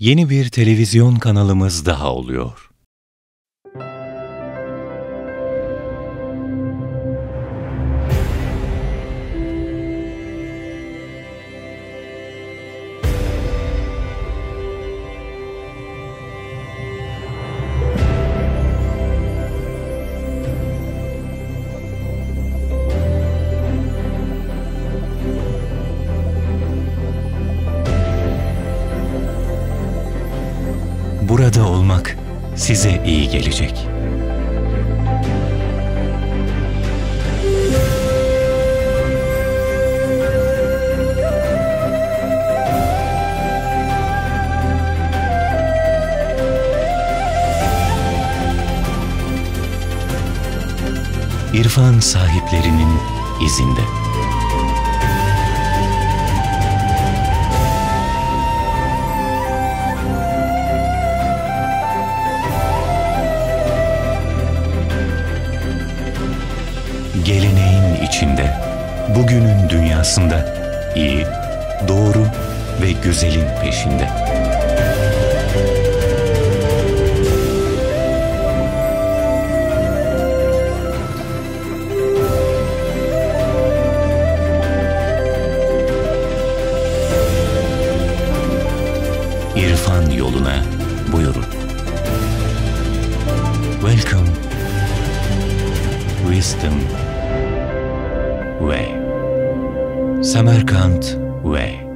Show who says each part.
Speaker 1: Yeni bir televizyon kanalımız daha oluyor. Burada olmak size iyi gelecek. İrfan sahiplerinin izinde. Geleneğin içinde, bugünün dünyasında iyi, doğru ve güzelin peşinde. İrfan yoluna buyurun. Welcome Wisdom Way. Samarkand Way